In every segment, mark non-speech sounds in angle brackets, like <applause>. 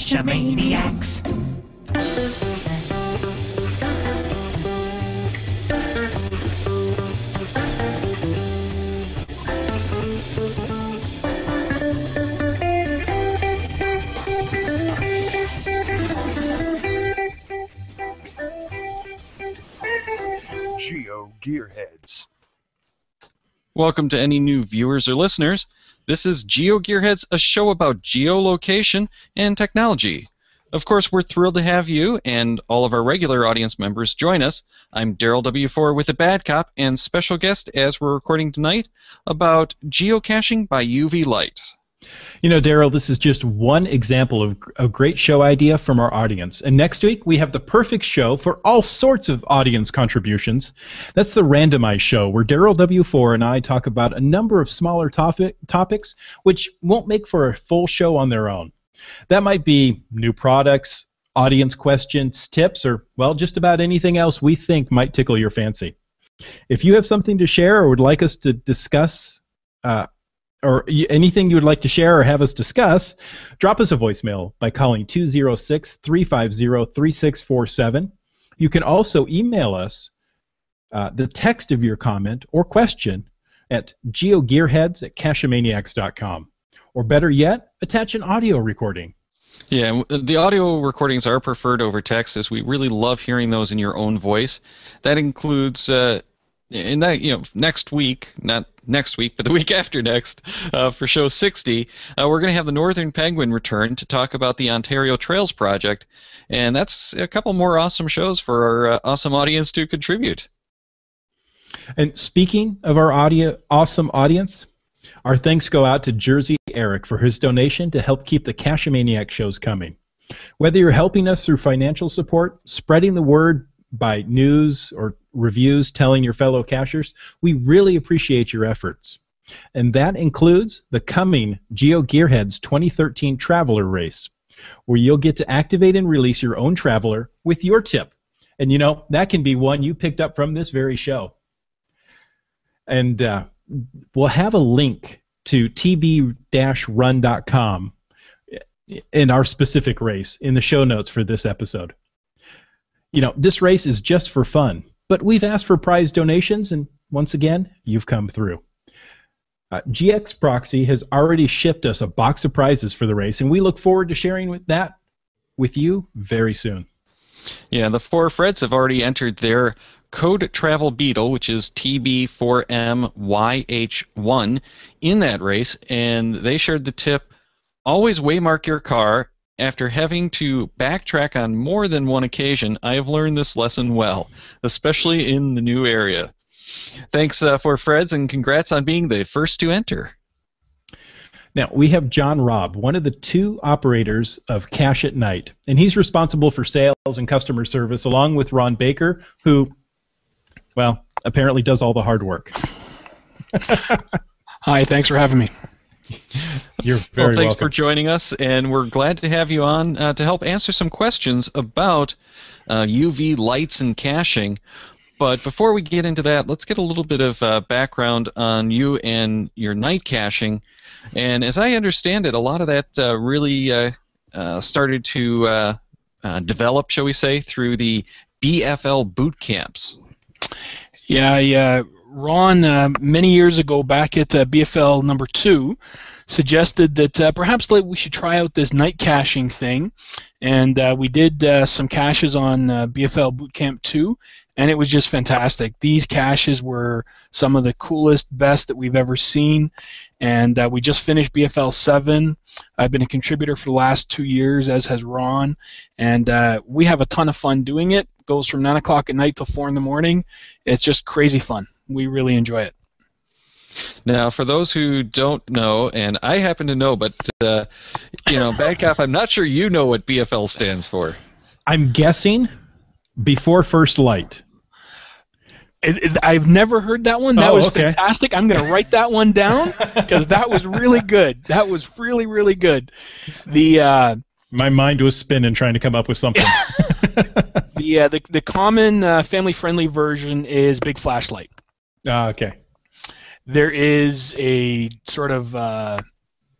Cacheamaniacs. Geo Gearheads. Welcome to any new viewers or listeners. This is Geo Gearheads, a show about geolocation and technology. Of course, we're thrilled to have you and all of our regular audience members join us. I'm Darryl W4 with the Bad Cop and special guest as we're recording tonight about geocaching by UV light. You know, Darryl, this is just one example of a great show idea from our audience. And next week, we have the perfect show for all sorts of audience contributions. That's the Randomized Show, where Darryl W4 and I talk about a number of smaller topic, topics which won't make for a full show on their own. That might be new products, audience questions, tips, or, well, just about anything else we think might tickle your fancy. If you have something to share or would like us to discuss, uh, or anything you would like to share or have us discuss, drop us a voicemail by calling 206 350 3647. You can also email us uh, the text of your comment or question at geogearheads at cacheamaniacs.com. Or better yet, attach an audio recording. Yeah, the audio recordings are preferred over text as we really love hearing those in your own voice. That includes uh, in that you know next week not next week but the <laughs> week after next uh, for show 60 uh, we're going to have the northern penguin return to talk about the ontario trails project. And that's a couple more awesome shows for our uh, awesome audience to contribute. And speaking of our audio awesome audience our thanks go out to jersey eric for his donation to help keep the cacheamaniac shows coming. Whether you're helping us through financial support spreading the word by news or reviews telling your fellow cashers, we really appreciate your efforts. And that includes the coming Geo Gearheads 2013 Traveler Race, where you'll get to activate and release your own Traveler with your tip. And you know, that can be one you picked up from this very show. And uh, we'll have a link to tb-run.com in our specific race in the show notes for this episode. You know, this race is just for fun, but we've asked for prize donations, and once again, you've come through. Uh, GX Proxy has already shipped us a box of prizes for the race, and we look forward to sharing with that with you very soon. Yeah, the four Freds have already entered their Code Travel Beetle, which is TB4MYH1, in that race, and they shared the tip always waymark your car after having to backtrack on more than one occasion, I have learned this lesson well, especially in the new area. Thanks uh, for Freds and congrats on being the first to enter. Now, we have John Robb, one of the two operators of Cache at Night, and he's responsible for sales and customer service, along with Ron Baker, who, well, apparently does all the hard work. <laughs> Hi, thanks for having me. <laughs> You're very well. Thanks welcome. for joining us, and we're glad to have you on uh, to help answer some questions about uh, UV lights and caching. But before we get into that, let's get a little bit of uh, background on you and your night caching. And as I understand it, a lot of that uh, really uh, uh, started to develop, shall we say, through the BFL boot camps. Yeah, yeah. Ron, uh, many years ago, back at uh, BFL number two, suggested that uh, perhaps like, we should try out this night caching thing, and uh, we did uh, some caches on uh, BFL Bootcamp 2, and it was just fantastic. These caches were some of the coolest, best that we've ever seen, and we just finished BFL 7. I've been a contributor for the last two years, as has Ron, and we have a ton of fun doing it. it. Goes from nine o'clock at night till four in the morning. It's just crazy fun we really enjoy it. Now, for those who don't know, and I happen to know, but uh, you know, Bad Cop, I'm not sure you know what BFL stands for. I'm guessing before first light. It, it, I've never heard that one. That Oh, was okay. fantastic. I'm going to write that one down <laughs> because that was really good. That was really really good. The uh, My mind was spinning trying to come up with something. <laughs> the uh, the, the common uh, family friendly version is Big Flashlight. Ah, okay. There is a sort of uh,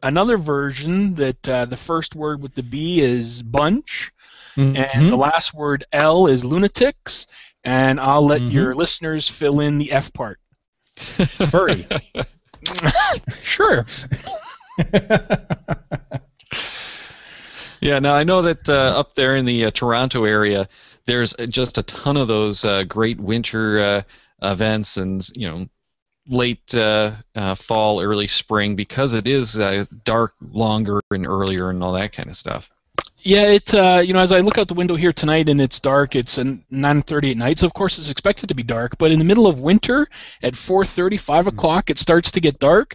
another version that uh, the first word with the B is bunch, Mhm. and the last word L is lunatics. And I'll let Mhm. your listeners fill in the F part. furry. <laughs> Sure. Yeah, now I know that uh, up there in the uh, Toronto area, there's uh, just a ton of those uh, great winter uh, events and you know late uh, uh, fall, early spring because it is uh, dark longer and earlier and all that kind of stuff. Yeah, it. Uh, you know, as I look out the window here tonight and it's dark, it's an 9:30 at night. So of course it's expected to be dark. But in the middle of winter, at 4:30, 5 o'clock, it starts to get dark,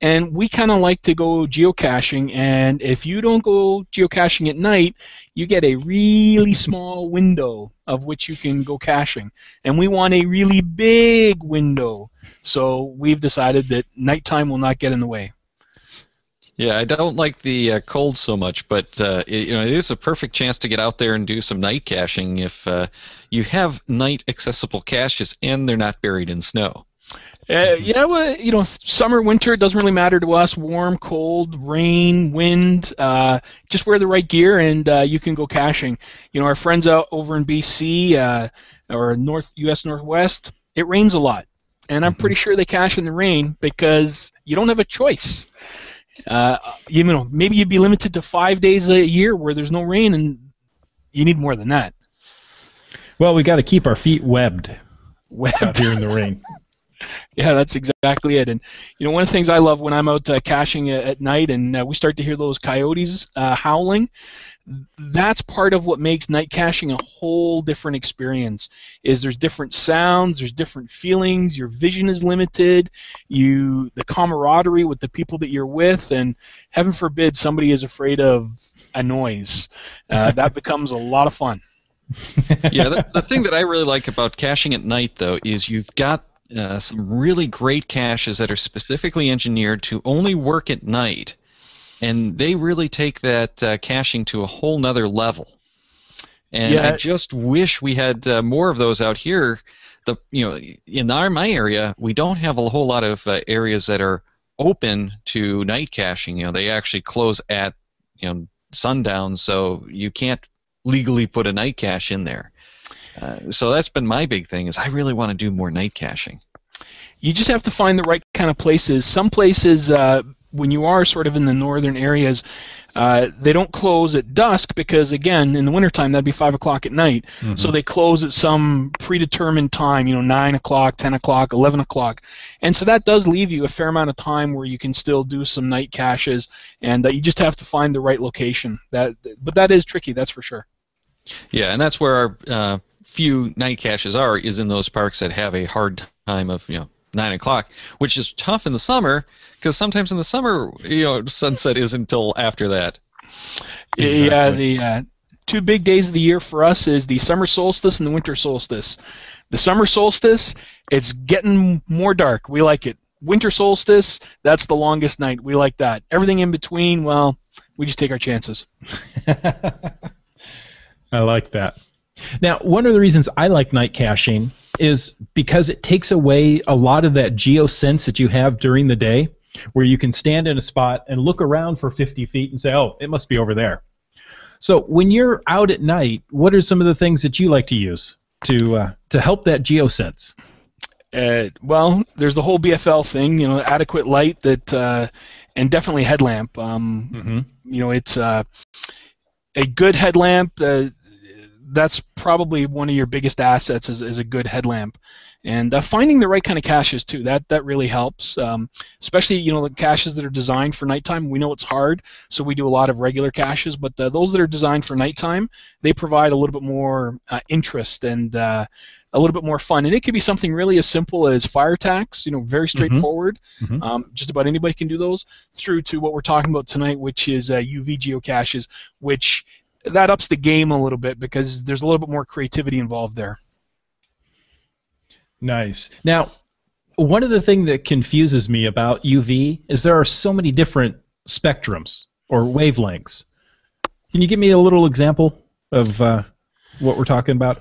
and we kind of like to go geocaching. And if you don't go geocaching at night, you get a really <laughs> small window of which you can go caching, and we want a really big window. So we've decided that nighttime will not get in the way. Yeah, I don't like the uh, cold so much, but uh, it, you know it is a perfect chance to get out there and do some night caching if uh, you have night accessible caches and they're not buried in snow. Uh, yeah, well, you know, summer, winter, it doesn't really matter to us. Warm, cold, rain, wind. Uh, just wear the right gear, and uh, you can go caching. You know, our friends out over in BC uh, or North U.S. Northwest, it rains a lot, and I'm pretty sure they cache in the rain because you don't have a choice. Uh, you know, maybe you'd be limited to five days a year where there's no rain, and you need more than that. well, we got to keep our feet webbed Web. out here in the rain. <laughs> <laughs> Yeah, that's exactly it. And you know, one of the things I love when I'm out uh, caching at, at night and uh, we start to hear those coyotes uh, howling, that's part of what makes night caching a whole different experience. Is there's different sounds, there's different feelings, your vision is limited, you the camaraderie with the people that you're with, and heaven forbid somebody is afraid of a noise. Uh, <laughs> that becomes a lot of fun. <laughs> yeah, the, the thing that I really like about caching at night, though, is you've got uh, some really great caches that are specifically engineered to only work at night, and they really take that uh, caching to a whole nother level. And Yeah. I just wish we had uh, more of those out here. The you know in our my area, we don't have a whole lot of uh, areas that are open to night caching. You know, they actually close at you know sundown, so you can't legally put a night cache in there. Uh, so that's been my big thing is I really want to do more night caching. you just have to find the right kind of places. Some places, uh, when you are sort of in the northern areas, uh, they don't close at dusk because, again, in the wintertime, that'd be 5 o'clock at night. So they close at some predetermined time, you know, 9 o'clock, 10 o'clock, 11 o'clock. And so that does leave you a fair amount of time where you can still do some night caches, and uh, you just have to find the right location. That, But that is tricky, that's for sure. Yeah, and that's where our uh, few night caches are is in those parks that have a hard time of you know nine o'clock, which is tough in the summer because sometimes in the summer you know sunset isn't until after that. Yeah, the uh, two big days of the year for us is the summer solstice and the winter solstice. The summer solstice, it's getting more dark. We like it. Winter solstice, that's the longest night. We like that. Everything in between, well, we just take our chances. <laughs> I like that. Now, one of the reasons I like night caching is because it takes away a lot of that geo sense that you have during the day, where you can stand in a spot and look around for 50 feet and say, oh, it must be over there. So, when you're out at night, what are some of the things that you like to use to uh, to help that geo sense? Uh, well, there's the whole BFL thing, you know, adequate light that, uh, and definitely headlamp. Um, Mm-hmm. you know, it's uh, a good headlamp. Uh, that's probably one of your biggest assets is, is a good headlamp, and uh, finding the right kind of caches too. That that really helps, um, especially you know the caches that are designed for nighttime. We know it's hard, so we do a lot of regular caches, but uh, those that are designed for nighttime, they provide a little bit more uh, interest and uh, a little bit more fun. And it could be something really as simple as fire tacks, you know, very straightforward. Mhm. Um, just about anybody can do those. Through to what we're talking about tonight, which is uh, UV geocaches, which that ups the game a little bit because there's a little bit more creativity involved there. Nice. Now, one of the things that confuses me about UV is there are so many different spectrums or wavelengths. Can you give me a little example of uh, what we're talking about?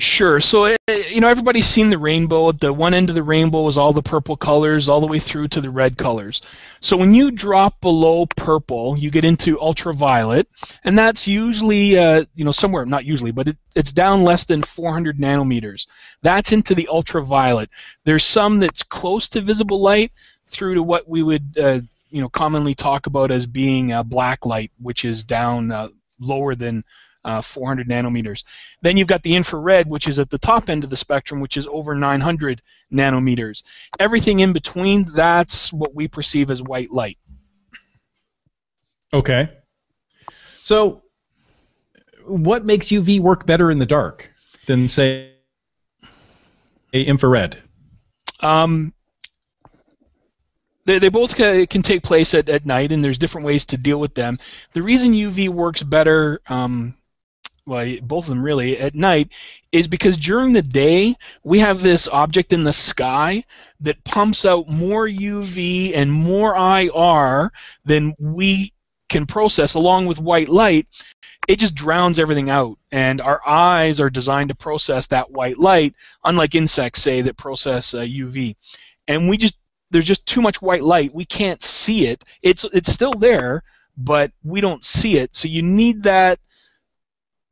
Sure. So, uh, you know, everybody's seen the rainbow. At the one end of the rainbow is all the purple colors, all the way through to the red colors. So, when you drop below purple, you get into ultraviolet, and that's usually, uh, you know, somewhere, not usually, but it, it's down less than 400 nanometers. That's into the ultraviolet. There's some that's close to visible light through to what we would, uh, you know, commonly talk about as being uh, black light, which is down uh, lower than uh, 400 nanometers. Then you've got the infrared, which is at the top end of the spectrum, which is over 900 nanometers. Everything in between, that's what we perceive as white light. Okay. So, what makes UV work better in the dark than, say, infrared? Um, they, they both ca- can take place at, at night, and there's different ways to deal with them. The reason UV works better um, well, both of them really, at night, is because during the day we have this object in the sky that pumps out more UV and more IR than we can process along with white light. It just drowns everything out, and our eyes are designed to process that white light, unlike insects, say, that process uh, UV. And we just there's just too much white light. We can't see it. It's it's still there, but we don't see it. So you need that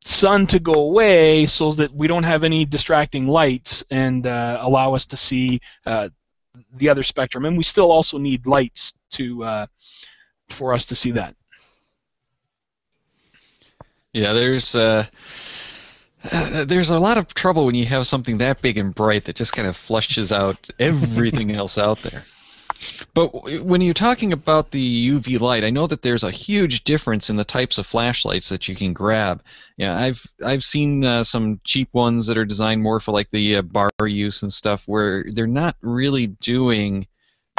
sun to go away so that we don't have any distracting lights and uh, allow us to see uh, the other spectrum. And we still also need lights to uh, for us to see that. Yeah, there's uh, there's a lot of trouble when you have something that big and bright that just kind of flushes out everything <laughs> else out there. But when you're talking about the UV light, I know that there's a huge difference in the types of flashlights that you can grab. Yeah, I've I've seen uh, some cheap ones that are designed more for like the uh, bar use and stuff, where they're not really doing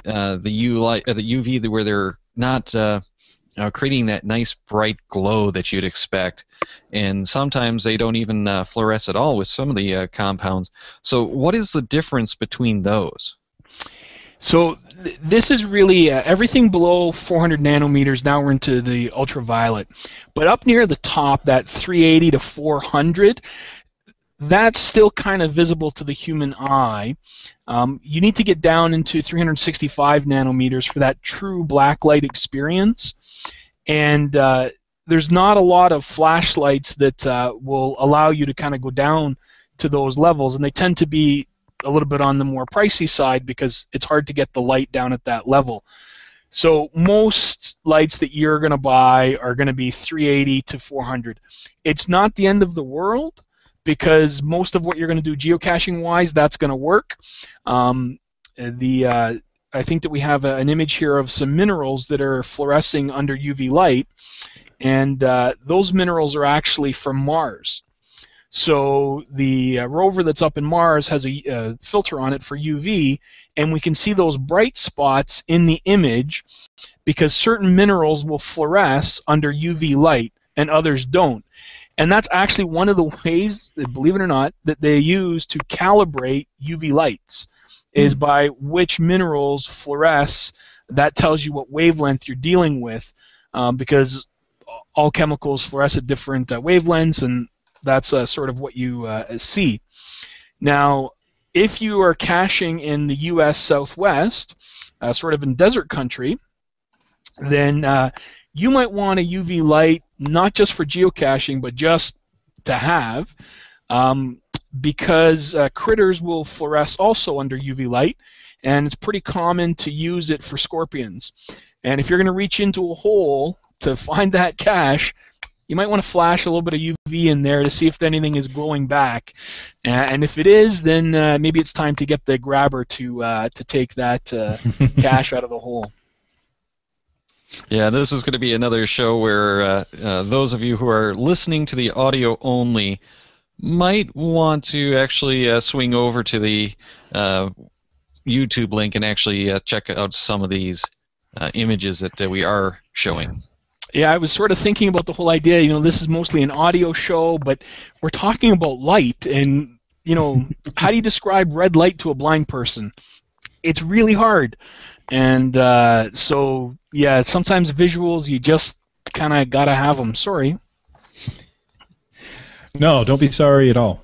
uh, the U light, uh, the UV, where they're not uh, uh, creating that nice bright glow that you'd expect. And sometimes they don't even fluoresce at all with some of the compounds. So, what is the difference between those? So th- this is really uh, everything below 400 nanometers. Now we're into the ultraviolet, but up near the top, that 380 to 400, that's still kind of visible to the human eye. Um, you need to get down into 365 nanometers for that true black light experience, and uh, there's not a lot of flashlights that uh, will allow you to kind of go down to those levels, and they tend to be a little bit on the more pricey side because it's hard to get the light down at that level. So most lights that you're going to buy are going to be 380 to 400. It's not the end of the world because most of what you're going to do geocaching wise, that's going to work. Um, the uh, I think that we have a, an image here of some minerals that are fluorescing under UV light, and uh, those minerals are actually from Mars. So the uh, rover that's up in Mars has a uh, filter on it for UV, and we can see those bright spots in the image because certain minerals will fluoresce under UV light and others don't. And that's actually one of the <laughs> ways, believe it or not, that they use to calibrate UV lights is hmm. by which minerals fluoresce. That tells you what wavelength you're dealing with um, because all chemicals fluoresce at different uh, wavelengths and that's uh, sort of what you uh, see. Now, if you are caching in the U.S. Southwest, uh, sort of in desert country, then uh, you might want a UV light not just for geocaching, but just to have, um, because uh, critters will fluoresce also under UV light, and it's pretty common to use it for scorpions. And if you're going to reach into a hole to find that cache, you might want to flash a little bit of UV in there to see if anything is glowing back. Uh, and if it is, then uh, maybe it's time to get the grabber to uh, to take that uh, <laughs> cache out of the hole. Yeah, this is going to be another show where uh, uh, those of you who are listening to the audio only might want to actually swing over to the YouTube link and actually check out some of these images that we are showing. Yeah, I was sort of thinking about the whole idea. You know, this is mostly an audio show, but we're talking about light, and you know, <laughs> how do you describe red light to a blind person? It's really hard, and uh, so yeah, sometimes visuals you just kind of gotta have them. Sorry. No, don't be sorry at all.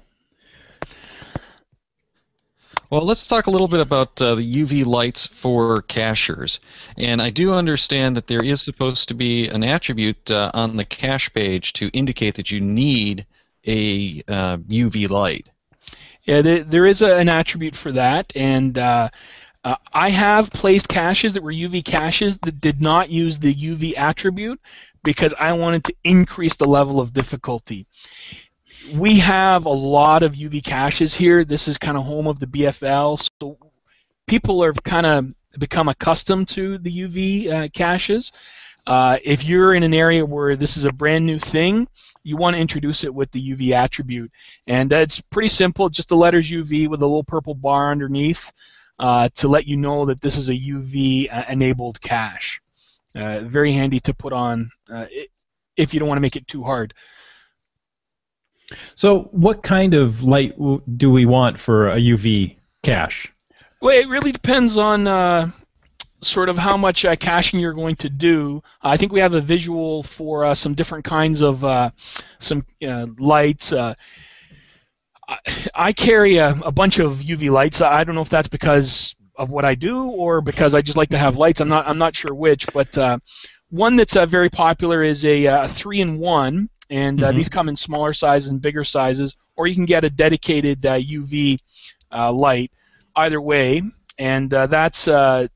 Well, let's talk a little bit about uh, the UV lights for cachers. And I do understand that there is supposed to be an attribute uh, on the cache page to indicate that you need a uh, UV light. Yeah, there, there is a, an attribute for that, and uh, uh, I have placed caches that were UV caches that did not use the UV attribute because I wanted to increase the level of difficulty we have a lot of UV caches here. This is kind of home of the BFL, so people are kind of become accustomed to the UV uh, caches. Uh, if you're in an area where this is a brand new thing, you want to introduce it with the UV attribute. And it's pretty simple, just the letters UV with a little purple bar underneath uh, to let you know that this is a UV uh, enabled cache. Uh, very handy to put on uh, if you don't want to make it too hard. So, what kind of light do we want for a UV cache? Well, it really depends on uh, sort of how much uh, caching you're going to do. I think we have a visual for uh, some different kinds of uh, some uh, lights. Uh, I carry a, a, bunch of UV lights. I don't know if that's because of what I do or because I just like to have lights. I'm not. I'm not sure which, but one that's very popular is a, a three-in-one and uh, mm-hmm. these come in smaller sizes and bigger sizes, or you can get a dedicated uh, UV uh, light. Either way, and uh, that's uh,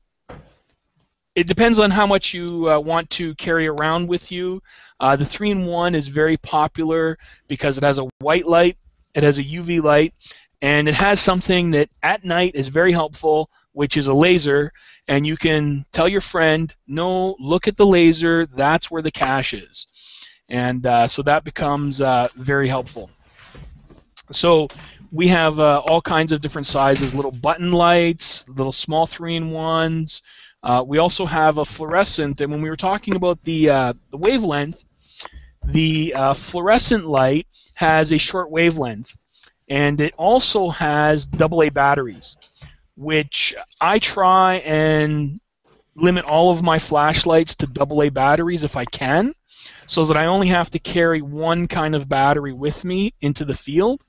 it depends on how much you uh, want to carry around with you. the three-in-one is very popular because it has a white light, it has a UV light, and it has something that at night is very helpful, which is a laser, and you can tell your friend, no, look at the laser, that's where the cache is and uh, so that becomes uh, very helpful. So we have uh, all kinds of different sizes, little button lights, little small three-in-ones. Uh, we also have a fluorescent, and when we were talking about the, uh, the wavelength, the uh, fluorescent light has a short wavelength, and it also has AA batteries, which I try and limit all of my flashlights to AA batteries if I can so that I only have to carry one kind of battery with me into the field.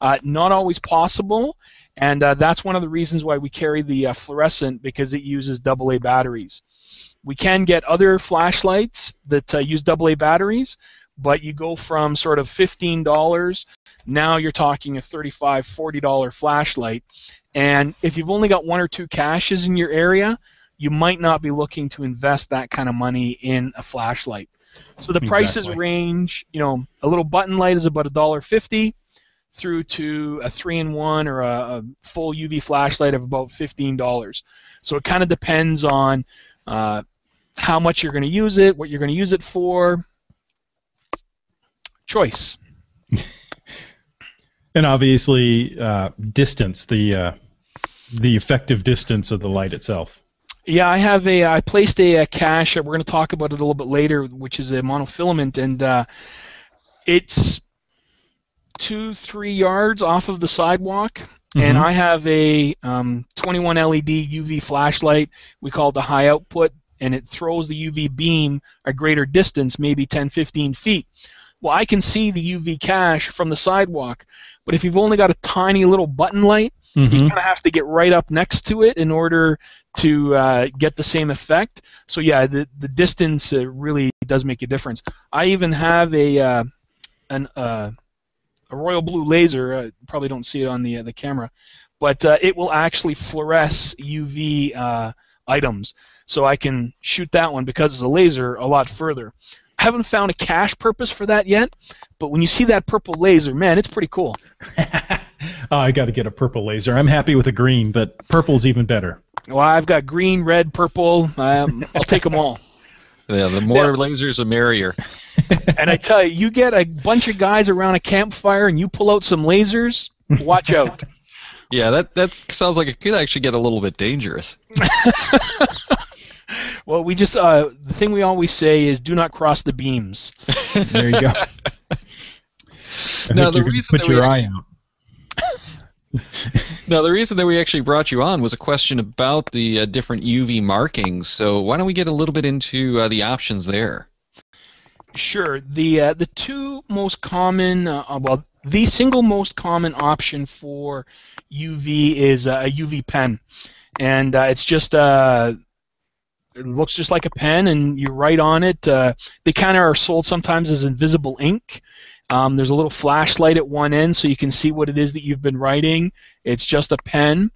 Uh, not always possible, and uh, that's one of the reasons why we carry the uh, fluorescent because it uses AA batteries. We can get other flashlights that uh, use AA batteries, but you go from sort of $15, now you're talking a $35, $40 flashlight. And if you've only got one or two caches in your area, you might not be looking to invest that kind of money in a flashlight. So the prices range, you know, a little button light is about a dollar fifty, through to a three-in-one or a, a, full UV flashlight of about fifteen dollars. So it kind of depends on uh, how much you're going to use it, what you're going to use it for. Choice. <laughs> and obviously, uh, distance the uh, the effective distance of the light itself. Yeah, I have a. I placed a, a cache. We're going to talk about it a little bit later, which is a monofilament, and uh, it's two, three yards off of the sidewalk. Mm-hmm. And I have a um, 21 LED UV flashlight. We call it the high output, and it throws the UV beam a greater distance, maybe 10, 15 feet. Well, I can see the UV cache from the sidewalk, but if you've only got a tiny little button light, Mm-hmm. You kind of have to get right up next to it in order to uh, get the same effect. So yeah, the the distance uh, really does make a difference. I even have a uh, an uh, a royal blue laser. I probably don't see it on the uh, the camera, but it will actually fluoresce UV items. So I can shoot that one because it's a laser a lot further. I haven't found a cache purpose for that yet, but when you see that purple laser, man, it's pretty cool. <laughs> <laughs> oh, I got to get a purple laser. I'm happy with a green, but purple's even better. Well, I've got green, red, purple. Um, I'll take them all. <laughs> Yeah, the more yeah. lasers, the merrier. <laughs> and I tell you, you get a bunch of guys around a campfire and you pull out some lasers, watch out. Yeah, that that sounds like it could actually get a little bit dangerous. well, we just uh, the thing we always say is do not cross the beams. there you go. now the reason put your actually, eye out now, the reason that we actually brought you on was a question about the uh, different UV markings. So, why don't we get a little bit into uh, the options there? Sure. The uh, the two most common, uh, uh, well, the single most common option for UV is a UV pen, and uh, it's just uh, it looks just like a pen, and you write on it. They kind of are sold sometimes as invisible ink. Um, there's a little flashlight at one end, so you can see what it is that you've been writing. It's just a pen,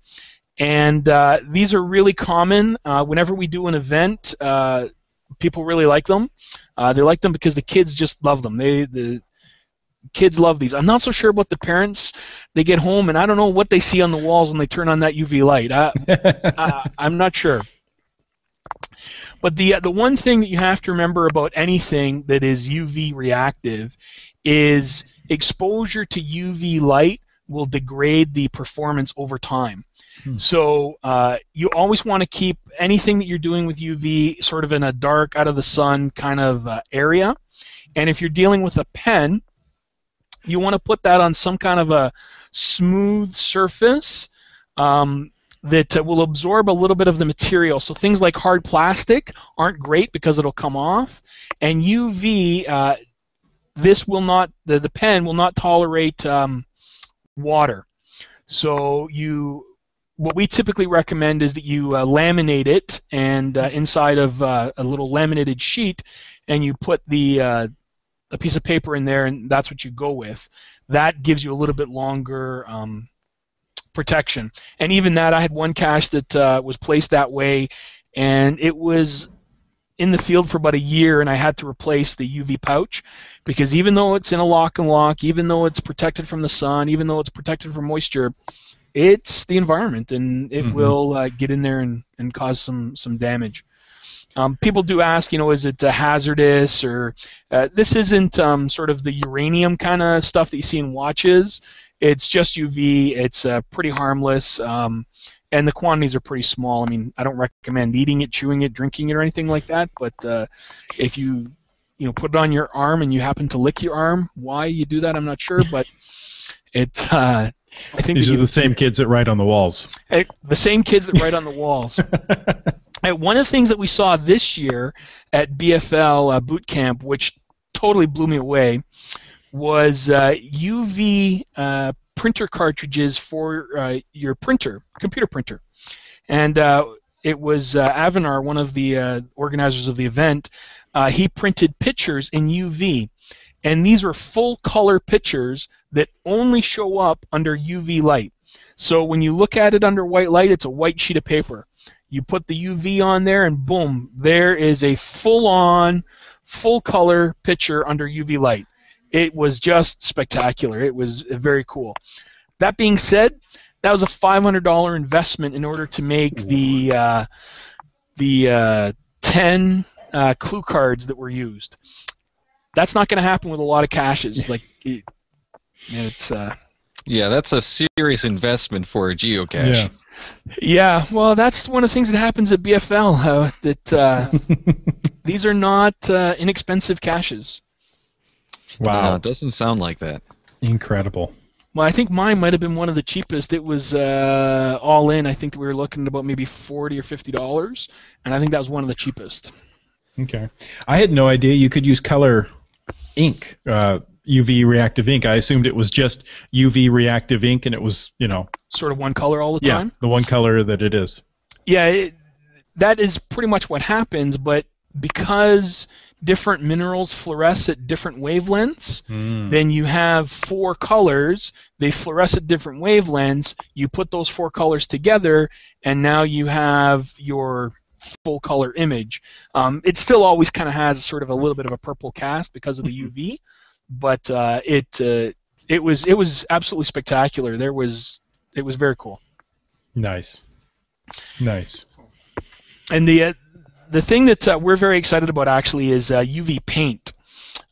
and uh, these are really common. Uh, whenever we do an event, uh, people really like them. Uh, they like them because the kids just love them. They the kids love these. I'm not so sure about the parents. They get home and I don't know what they see on the walls when they turn on that UV light. <laughs> I, I'm not sure. But the the one thing that you have to remember about anything that is UV reactive is exposure to UV light will degrade the performance over time. Hmm. So uh, you always want to keep anything that you're doing with UV sort of in a dark, out of the sun kind of uh, area. And if you're dealing with a pen, you want to put that on some kind of a smooth surface um, that uh, will absorb a little bit of the material. So things like hard plastic aren't great because it'll come off, and UV, uh, this will not, the, the pen will not tolerate um, water. So you, what we typically recommend is that you uh, laminate it and uh, inside of uh, a little laminated sheet, and you put the uh, a piece of paper in there, and that's what you go with. That gives you a little bit longer. Um, protection. And even that, I had one cache that uh, was placed that way, and it was in the field for about a year, and I had to replace the UV pouch because even though it's in a lock and lock, even though it's protected from the sun, even though it's protected from moisture, it's the environment, and it mm-hmm. will uh, get in there and, and cause some some damage. Um, people do ask, you know, is it uh, hazardous or uh, this isn't um, sort of the uranium kind of stuff that you see in watches. It's just UV. It's uh, pretty harmless, um, and the quantities are pretty small. I mean, I don't recommend eating it, chewing it, drinking it, or anything like that. But uh, if you you know put it on your arm and you happen to lick your arm, why you do that, I'm not sure, but it. Uh, I think these are the same kids that write on the walls. It, the same kids that write on the walls. <laughs> one of the things that we saw this year at BFL uh, boot camp, which totally blew me away, was uh, UV uh, printer cartridges for uh, your printer, computer printer. And uh, it was uh, Avanar, one of the organizers of the event, he printed pictures in UV. And these were full color pictures that only show up under UV light. So when you look at it under white light, it's a white sheet of paper. You put the UV on there, and boom, there is a full on, full color picture under UV light it was just spectacular. It was very cool. That being said, that was a $500 investment in order to make the uh, the uh, 10 uh, clue cards that were used. That's not going to happen with a lot of caches. <laughs> Like it, it's. Uh, yeah, that's a serious investment for a geocache. Yeah. Yeah, well, that's one of the things that happens at BFL. Uh, that uh, <laughs> these are not uh, inexpensive caches. Wow, no, it doesn't sound like that. Incredible. Well, I think mine might have been one of the cheapest. It was uh, all in. I think we were looking at about maybe forty or fifty dollars, and I think that was one of the cheapest. Okay, I had no idea you could use color ink, uh, UV reactive ink. I assumed it was just UV reactive ink, and it was you know sort of one color all the time. Yeah, the one color that it is. Yeah, it, that is pretty much what happens. But because different minerals fluoresce at different wavelengths, mm. then you have four colors. They fluoresce at different wavelengths. You put those four colors together, and now you have your full color image. Um, it still always kind of has sort of a little bit of a purple cast because of the <laughs> UV, but uh, it uh, it was it was absolutely spectacular. There was it was very cool. Nice, nice. And the uh, the thing that uh, we're very excited about actually is uh, UV paint.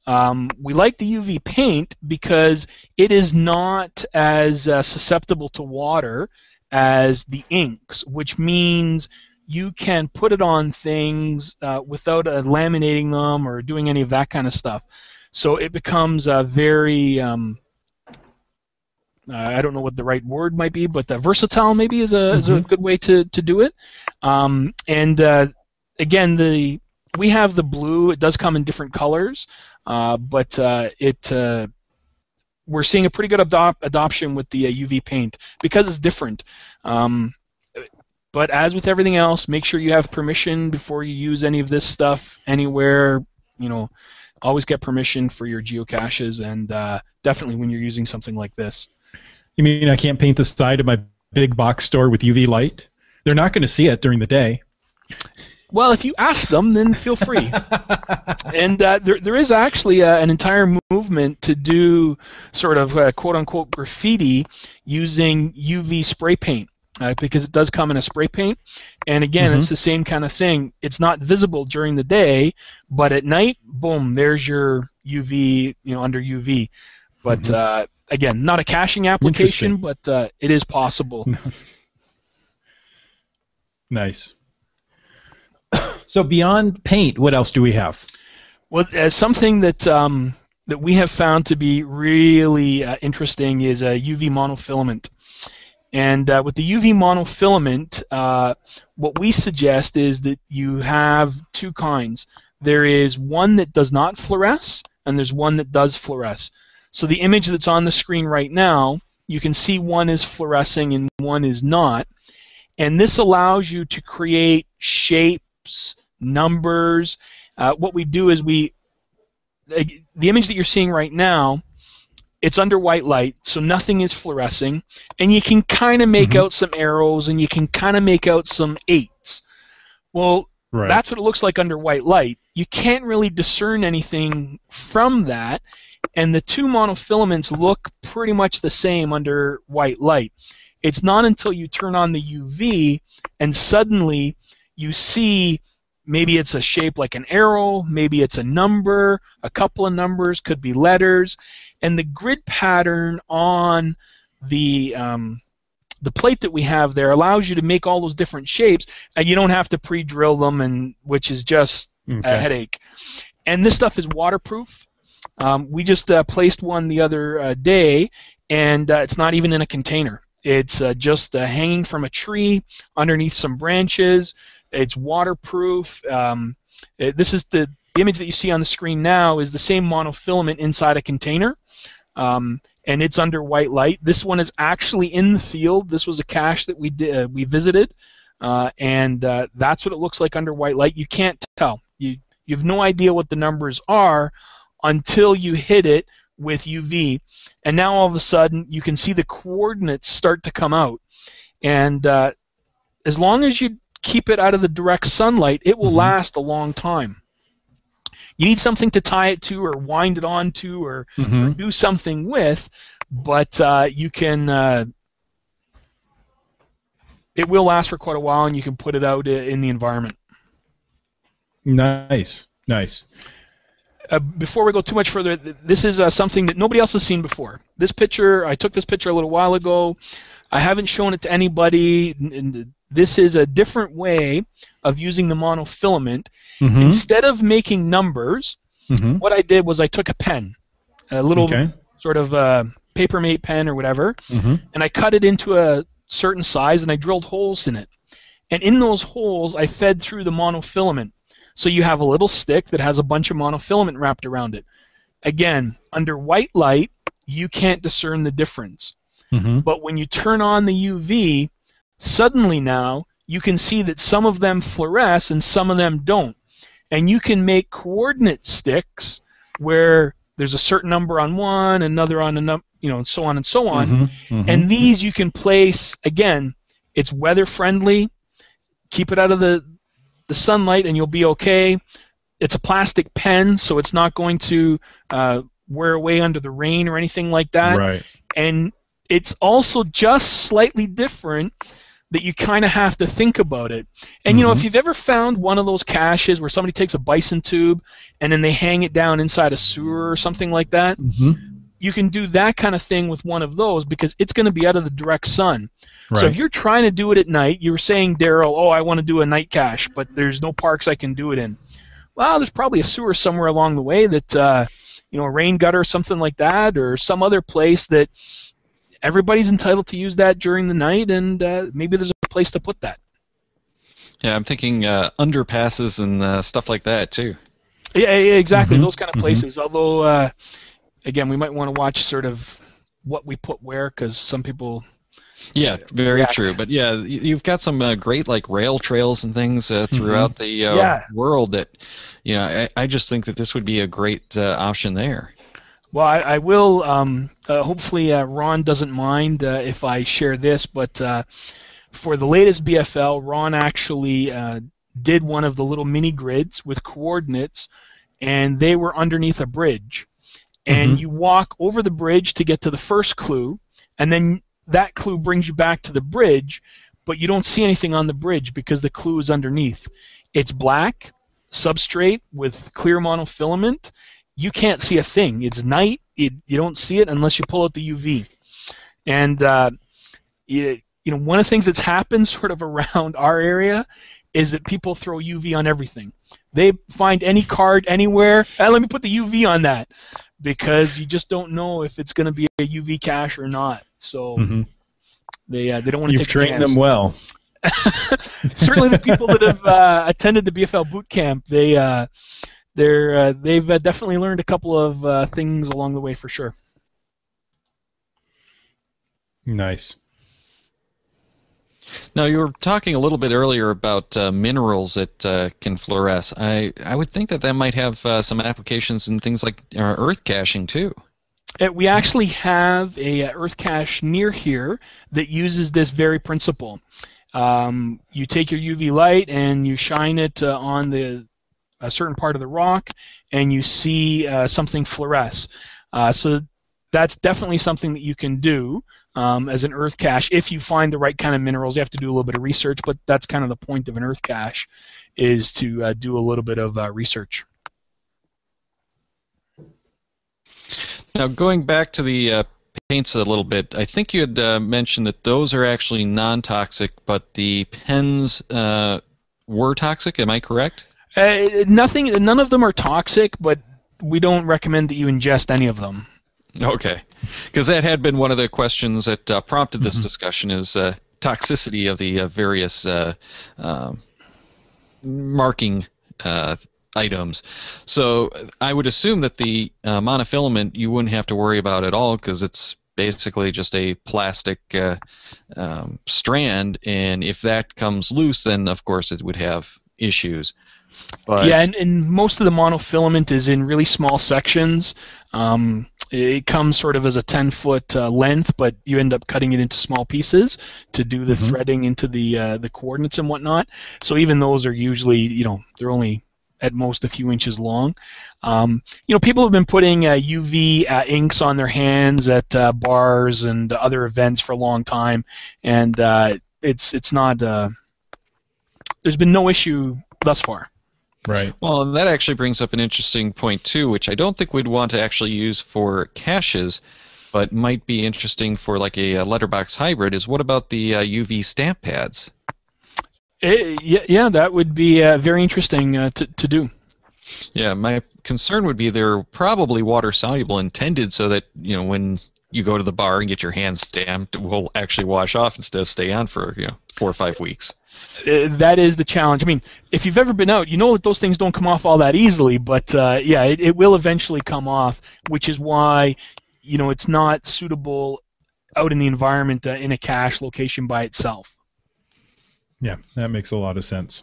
Um, we like the UV paint because it is not as uh, susceptible to water as the inks, which means you can put it on things uh, without uh, laminating them or doing any of that kind of stuff. So it becomes a very um, I don't know what the right word might be, but versatile maybe is a, mm-hmm. is a mm-hmm. good way to, to do it. Um, and uh, again, the we have the blue. It does come in different colors, uh, but uh, it uh, we're seeing a pretty good adop- adoption with the uh, UV paint because it's different. Um, but as with everything else, make sure you have permission before you use any of this stuff anywhere. You know, always get permission for your geocaches, and uh, definitely when you're using something like this. You mean I can't paint the side of my big box store with UV light? They're not going to see it during the day. Well, if you ask them, then feel free. <laughs> and uh, there, there is actually uh, an entire movement to do sort of uh, quote unquote graffiti using UV spray paint. Uh, because it does come in a spray paint, and again, Mhm. it's the same kind of thing. It's not visible during the day, but at night, boom, there's your UV, you know, under UV. But Mhm. uh, again, not a caching application, but uh, it is possible. <laughs> Nice. So beyond paint, what else do we have? Well, uh, something that um, that we have found to be really uh, interesting is a UV monofilament. And uh, with the UV monofilament, uh, what we suggest is that you have two kinds. There is one that does not fluoresce, and there's one that does fluoresce. So the image that's on the screen right now, you can see one is fluorescing and one is not. And this allows you to create numbers. Uh, what we do is we, the image that you're seeing right now, it's under white light, so nothing is fluorescing, and you can kind of make Mhm. out some arrows and you can kind of make out some eights. Well, Right. that's what it looks like under white light. You can't really discern anything from that, and the two monofilaments look pretty much the same under white light. It's not until you turn on the UV and suddenly you see maybe it's a shape like an arrow, maybe it's a number, a couple of numbers, could be letters, and the grid pattern on the um, the plate that we have there allows you to make all those different shapes, and you don't have to pre-drill them, and which is just a headache. And this stuff is waterproof. Um, we just uh, placed one the other uh, day, and uh, it's not even in a container. It's uh, just uh, hanging from a tree underneath some branches. It's waterproof. Um, uh, this is the, the image that you see on the screen now is the same monofilament inside a container. Um, and it's under white light. This one is actually in the field. This was a cache that we did, uh, we visited, uh, and uh, that's what it looks like under white light. You can't tell. You you have no idea what the numbers are until you hit it with UV, and now all of a sudden you can see the coordinates start to come out. And uh, as long as you keep it out of the direct sunlight, it will Mhm. last a long time. You need something to tie it to, or wind it onto, or Mhm. do something with, but uh, you can. Uh, it will last for quite a while, and you can put it out in the environment. Nice. Nice. Uh, before we go too much further, this is uh, something that nobody else has seen before. This picture, I took this picture a little while ago. I haven't shown it to anybody. This is a different way of using the monofilament. Mhm. Instead of making numbers, Mhm. what I did was I took a pen, a little Okay. sort of uh, papermate pen or whatever, Mhm. and I cut it into a certain size and I drilled holes in it. And in those holes, I fed through the monofilament. So you have a little stick that has a bunch of monofilament wrapped around it. Again, under white light, you can't discern the difference. Mhm. But when you turn on the UV, suddenly now you can see that some of them fluoresce and some of them don't. And you can make coordinate sticks where there's a certain number on one, another on another, you know, and so on and so on. Mhm. Mhm. And these you can place again. It's weather friendly. Keep it out of the the sunlight, and you'll be okay. It's a plastic pen, so it's not going to uh, wear away under the rain or anything like that. right. And it's also just slightly different that you kind of have to think about it. And you know, if Mhm. you've ever found one of those caches where somebody takes a bison tube and then they hang it down inside a sewer or something like that, Mhm. You can do that kind of thing with one of those because it's going to be out of the direct sun. So if you're trying to do it at night, you were saying, Darryl, oh, I want to do a night cache, but there's no parks I can do it in. Well, there's probably a sewer somewhere along the way that, uh, you know, a rain gutter or something like that, or some other place that everybody's entitled to use that during the night, and uh, maybe there's a place to put that. Yeah, I'm thinking uh, underpasses and uh, stuff like that too. Yeah, yeah exactly. Mhm, Those kind of mhm. places. Although, uh, again, we might want to watch sort of what we put where because some people Yeah, very react. true. But yeah, you've got some uh, great like rail trails and things uh, throughout the uh, Mm-hmm. Yeah. world that, you know, I, I just think that this would be a great uh, option there. Well, I, I will. Um, uh, hopefully, uh, Ron doesn't mind uh, if I share this, but uh, for the latest BFL, Ron actually uh, did one of the little mini grids with coordinates, and they were underneath a bridge. And Mhm. you walk over the bridge to get to the first clue, and then that clue brings you back to the bridge, but you don't see anything on the bridge because the clue is underneath. It's black substrate with clear monofilament you can't see a thing. It's night. You, you don't see it unless you pull out the UV. And uh, you, you know, one of the things that's happened <laughs> sort of around our area is that people throw UV on everything. They find any card anywhere. "Ah, let me put the UV on that because you just don't know if it's going to be a UV cache or not. So Mhm. they uh, they don't want to You've take a trained them well. <laughs> Certainly, the people that have uh, attended the BFL boot camp, they uh, they're uh, they've uh, definitely learned a couple of uh, things along the way for sure. Nice. Now, you were talking a little bit earlier about uh, minerals that uh, can fluoresce. I, I would think that that might have uh, some applications in things like uh, earth caching too. Uh, we actually have a uh, earth cache near here that uses this very principle. Um, you take your UV light and you shine it on the a certain part of the rock, and you see something fluoresce. So that's definitely something that you can do um, as an earth cache if you find the right kind of minerals. You have to do a little bit of research, but that's kind of the point of an earth cache, is to uh, do a little bit of uh, research. Now, going back to the uh, paints a little bit, I think you had uh, mentioned that those are actually non-toxic, but the pens uh, were toxic. Am I correct? Uh, nothing. None of them are toxic, but we don't recommend that you ingest any of them. Okay, because that had been one of the questions that uh, prompted this discussion is uh, toxicity of the uh, various uh, um marking uh, items. So I would assume that the uh, monofilament you wouldn't have to worry about at all because it's basically just a plastic uh, um, strand, and if that comes loose, then of course it would have issues. But yeah, and, and most of the monofilament is in really small sections. Um, it comes sort of as a 10 foot uh, length, but you end up cutting it into small pieces to do the Mhm. threading into the uh, the coordinates and whatnot. So even those are usually, you know, they're only at most a few inches long. Um, you know, people have been putting uh, UV uh, inks on their hands at uh, bars and other events for a long time, and uh, it's it's not. Uh, there's been no issue thus far. Right. Well, and that actually brings up an interesting point too, which I don't think we'd want to actually use for caches, but might be interesting for like a, letterbox hybrid. Is what about the uh, UV stamp pads? Eh, yeah, yeah, that would be uh, very interesting uh, to, to do. Yeah, my concern would be they're probably water soluble, intended so that you know when you go to the bar and get your hands stamped, it will actually wash off instead of stay on for you know four or five weeks. Uh, that is the challenge. I mean, if you've ever been out, you know that those things don't come off all that easily, but uh, yeah, it, it will eventually come off, which is why you know it's not suitable out in the environment uh, in a cache location by itself. Yeah, that makes a lot of sense.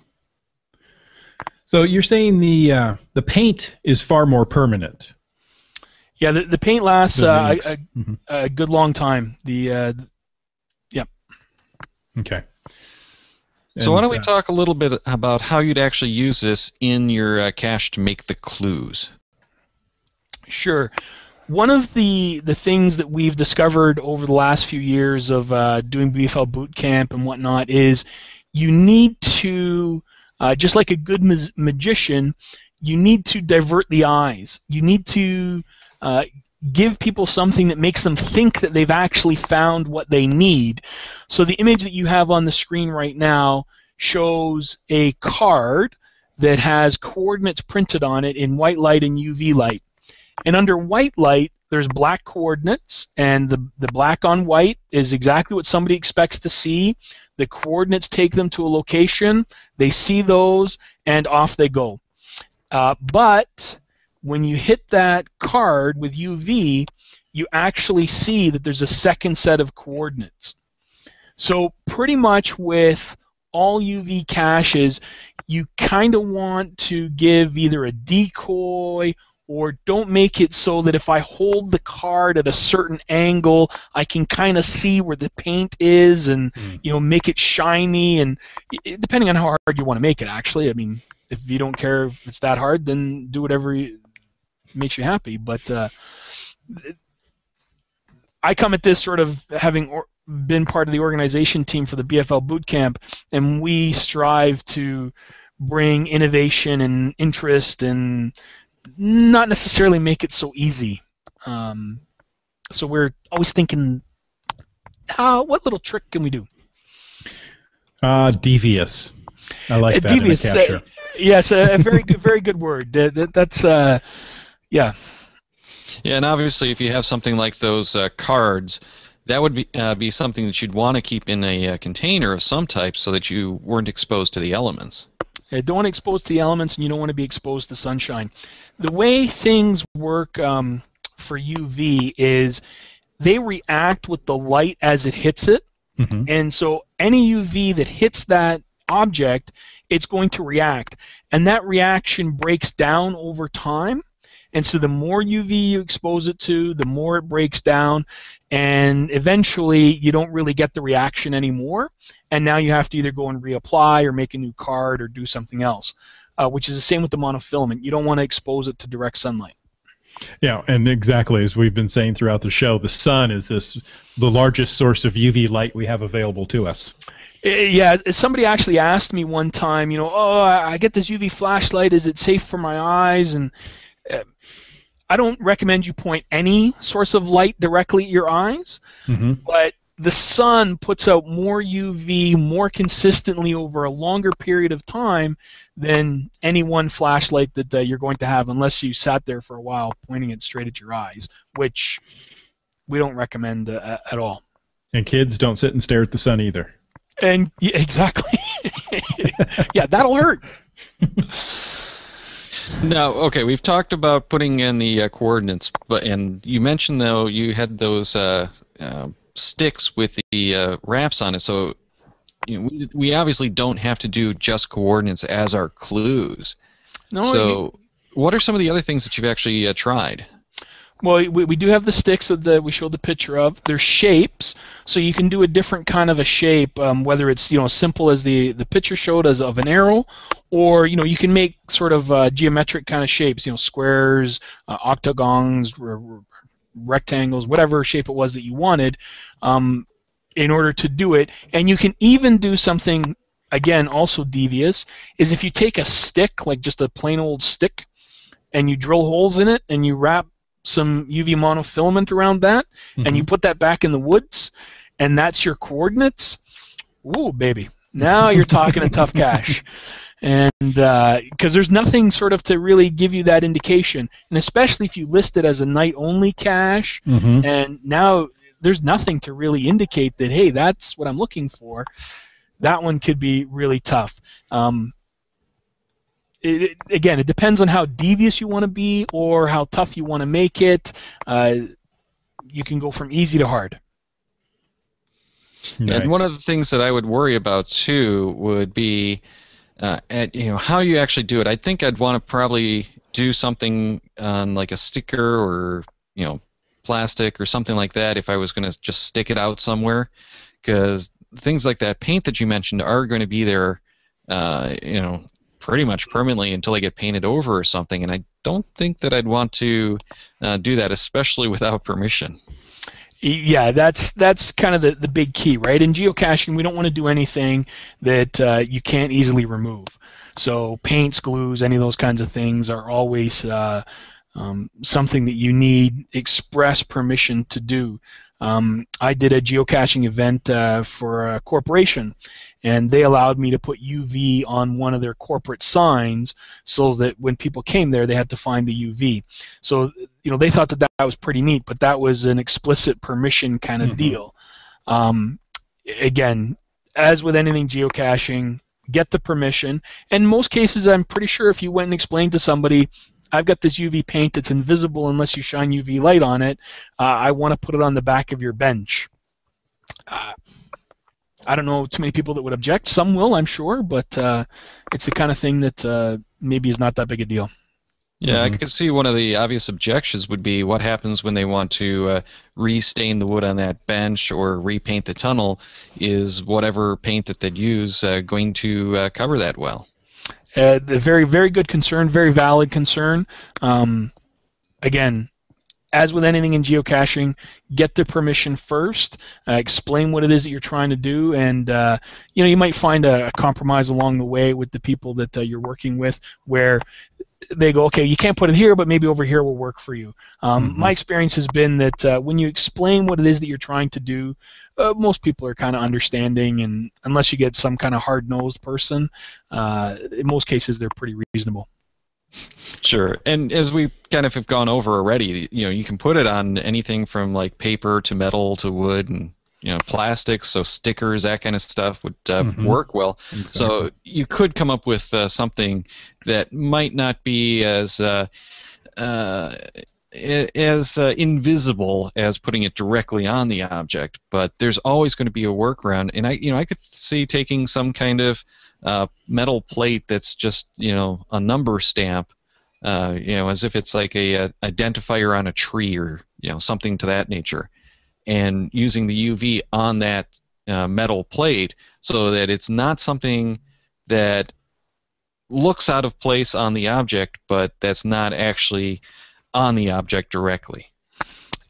So you're saying the uh, the paint is far more permanent. Yeah, the, the paint lasts uh, a, Mhm. a good long time. The uh, Okay. So why don't we uh, talk a little bit about how you'd actually use this in your uh, cache to make the clues? Sure. One of the the things that we've discovered over the last few years of uh, doing BFL boot camp and whatnot is you need to, uh, just like a good magician, you need to divert the eyes. You need to uh, give people something that makes them think that they've actually found what they need. So the image that you have on the screen right now shows a card that has coordinates printed on it in white light and UV light. And under white light, there's black coordinates, and the, the black on white is exactly what somebody expects to see. The coordinates take them to a location, they see those, and off they go. Uh, but when you hit that card with UV, you actually see that there's a second set of coordinates. So pretty much with all UV caches, you kind of want to give either a decoy or don't make it so that if I hold the card at a certain angle, I can kind of see where the paint is and mm. you know make it shiny and depending on how hard you want to make it actually. I mean, if you don't care if it's that hard, then do whatever makes you happy, but uh, I come at this sort of having or, been part of the organization team for the BFL boot camp, and we strive to bring innovation and interest and not necessarily make it so easy. Um, so we're always thinking, uh, what little trick can we do? Uh, devious. I like uh, that devious. Uh, yes, a, a very good, very good word. That, that, that's uh, yeah. Yeah, and obviously, if you have something like those uh, cards, that would be uh, be something that you'd want to keep in a uh, container of some type, so that you weren't exposed to the elements. You don't want to expose to the elements, and you don't want to be exposed to sunshine. The way things work um, for UV is they react with the light as it hits it, mm-hmm. and so any UV that hits that object, it's going to react, and that reaction breaks down over time. And so the more UV you expose it to, the more it breaks down, and eventually you don't really get the reaction anymore. And now you have to either go and reapply or make a new card or do something else, uh, which is the same with the monofilament. You don't want to expose it to direct sunlight. Yeah, and exactly as we've been saying throughout the show, the sun is this the largest source of UV light we have available to us. Eh, yeah, somebody actually asked me one time, you know, oh, I get this UV flashlight. Is it safe for my eyes? And I don't recommend you point any source of light directly at your eyes, mm-hmm. but the sun puts out more UV more consistently over a longer period of time than any one flashlight that uh, you're going to have, unless you sat there for a while pointing it straight at your eyes, which we don't recommend uh, at all. And kids don't sit and stare at the sun either. And yeah, exactly. <laughs> yeah, that'll hurt. <laughs> Now, okay, we've talked about putting in the uh, coordinates, but and you mentioned though you had those uh, uh, sticks with the uh, wraps on it, so you know, we we obviously don't have to do just coordinates as our clues. No. So, you... what are some of the other things that you've actually uh, tried? Well, we, we do have the sticks that we showed the picture of. They're shapes, so you can do a different kind of a shape, um, whether it's you know simple as the the picture showed as of an arrow, or you know you can make sort of uh, geometric kind of shapes, you know squares, uh, octagons, rectangles, whatever shape it was that you wanted, um, in order to do it. And you can even do something again also devious is if you take a stick like just a plain old stick and you drill holes in it and you wrap some UV monofilament around that, mm-hmm. and you mm-hmm. put that back in the woods, and that's your coordinates. Ooh, baby! Now you're talking a tough cache, <laughs> and because uh, there's nothing sort of to really give you that indication, and especially if you list it as a night only cache, mm-hmm. and now there's nothing to really indicate that hey, that's what I'm looking for. That one could be really tough. Um, it, it, again, it depends on how devious you want to be or how tough you want to make it. Uh, you can go from easy to hard. Nice. And one of the things that I would worry about too would be, uh, at, you know, how you actually do it. I think I'd want to probably do something on like a sticker or you know plastic or something like that if I was going to just stick it out somewhere, because things like that paint that you mentioned are going to be there, uh, you know, pretty much permanently until they get painted over or something. And I don't think that I'd want to uh, do that, especially without permission. Yeah, that's that's kind of the, the big key, right? In geocaching, we don't want to do anything that uh, you can't easily remove. So paints, glues, any of those kinds of things are always uh, um, something that you need express permission to do. Um, I did a geocaching event uh, for a corporation, and they allowed me to put UV on one of their corporate signs so that when people came there, they had to find the UV. So, you know, they thought that that was pretty neat, but that was an explicit permission kind of mm-hmm. deal. Um, again, as with anything geocaching, get the permission. In most cases, I'm pretty sure if you went and explained to somebody, I've got this UV paint that's invisible unless you shine UV light on it. Uh, I want to put it on the back of your bench. Uh, I don't know too many people that would object. Some will, I'm sure, but uh, it's the kind of thing that uh, maybe is not that big a deal. Yeah, Mhm. I could see one of the obvious objections would be what happens when they want to uh, restain the wood on that bench or repaint the tunnel. Is whatever paint that they'd use uh, going to uh, cover that well? Uh, the very, very good concern, very valid concern. Um, again, as with anything in geocaching, get the permission first. Uh, explain what it is that you're trying to do, and uh, you know you might find a, a compromise along the way with the people that uh, you're working with, where they go, okay, you can't put it here, but maybe over here will work for you. Um, Mhm. My experience has been that uh, when you explain what it is that you're trying to do, uh, most people are kind of understanding, and unless you get some kind of hard-nosed person, uh, in most cases they're pretty reasonable. Sure. And as we kind of have gone over already, you know, you can put it on anything from like paper to metal to wood and you know plastics, so stickers, that kind of stuff would uh, Mhm. work well. Exactly. So you could come up with uh, something that might not be as uh, uh, as uh, invisible as putting it directly on the object, but there's always going to be a workaround. And I, you know, I could see taking some kind of uh, metal plate that's just you know a number stamp, uh, you know, as if it's like a, a identifier on a tree or you know something to that nature, and using the UV on that uh, metal plate so that it's not something that looks out of place on the object, but that's not actually on the object directly.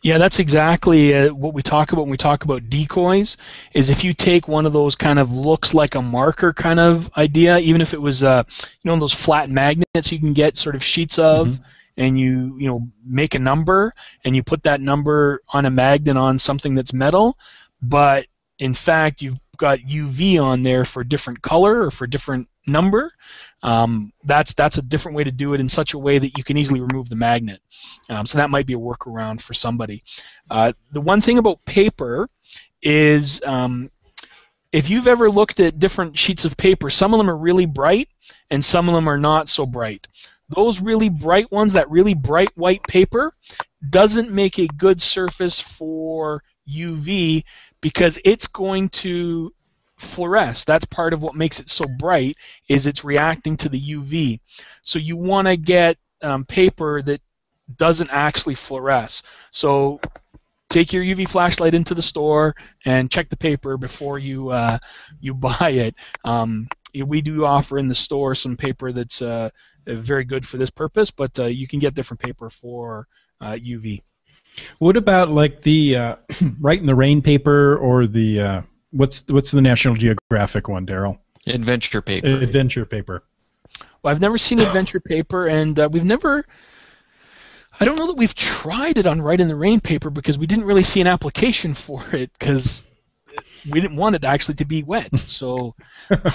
Yeah, that's exactly uh, what we talk about when we talk about decoys. Is if you take one of those kind of looks like a marker kind of idea, even if it was uh, you know those flat magnets you can get sort of sheets of, and you you know make a number and you put that number on a magnet on something that's metal, but in fact you've got UV on there for different color or for different number. Um, that's that's a different way to do it in such a way that you can easily remove the magnet. Um, so that might be a workaround for somebody. Uh, the one thing about paper is um, if you've ever looked at different sheets of paper, some of them are really bright and some of them are not so bright. Those really bright ones, that really bright white paper, doesn't make a good surface for UV because it's going to fluoresce. That's part of what makes it so bright is it's reacting to the UV. So you want to get um, paper that doesn't actually fluoresce. So take your UV flashlight into the store and check the paper before you uh, you <laughs> buy it. Um, we do offer in the store some paper that's uh, very good for this purpose, but uh, you can get different paper for uh, UV. What about like the uh, <clears throat> write in the rain paper or the uh, what's what's the National Geographic one, Darryl? Adventure paper. Adventure paper. Well, I've never seen adventure paper, and uh, we've never. I don't know that we've tried it on Write in the Rain paper because we didn't really see an application for it because we didn't want it actually to be wet. <laughs> So um,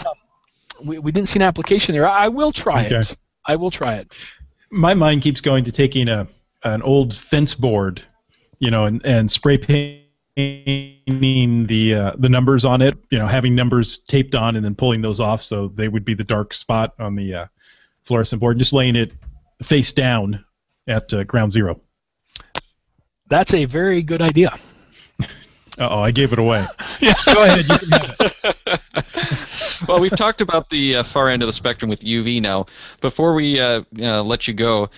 we, we didn't see an application there. I will try it. I will try it. My mind keeps going to taking a an old fence board, you know, and, and spray painting the uh, the numbers on it. You know, having numbers taped on and then pulling those off so they would be the dark spot on the uh, fluorescent board, and just laying it face down at uh, ground zero. That's a very good idea. Uh oh, I gave it away. Yeah. <laughs> Go ahead. You can have it. <laughs> well, we've talked about the uh, far end of the spectrum with UV now. Before we uh, uh, let you go,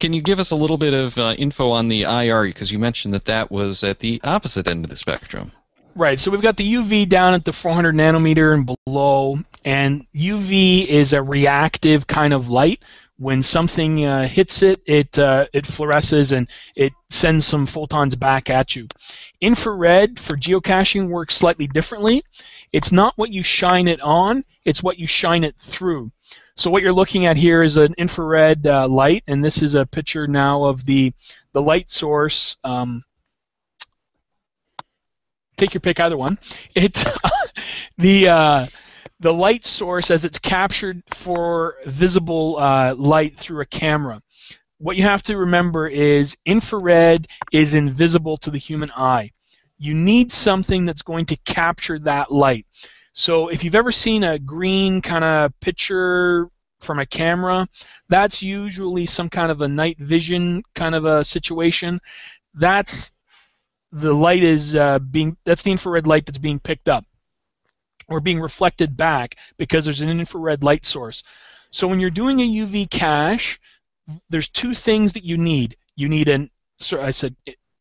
can you give us a little bit of uh, info on the IR? Because you mentioned that that was at the opposite end of the spectrum. Right. So we've got the UV down at the 400 nanometer and below, and UV is a reactive kind of light. When something uh, hits it, it uh, it fluoresces and it sends some photons back at you. Infrared for geocaching works slightly differently. It's not what you shine it on; it's what you shine it through. So what you're looking at here is an infrared uh, light, and this is a picture now of the the light source. Um, take your pick, either one. It <laughs> the uh, the light source as it's captured for visible uh, light through a camera. What you have to remember is infrared is invisible to the human eye. You need something that's going to capture that light. So if you've ever seen a green kind of picture from a camera, that's usually some kind of a night vision kind of a situation. That's the light is uh, being that's the infrared light that's being picked up or being reflected back because there's an infrared light source. So when you're doing a UV cache, there's two things that you need. You need an I said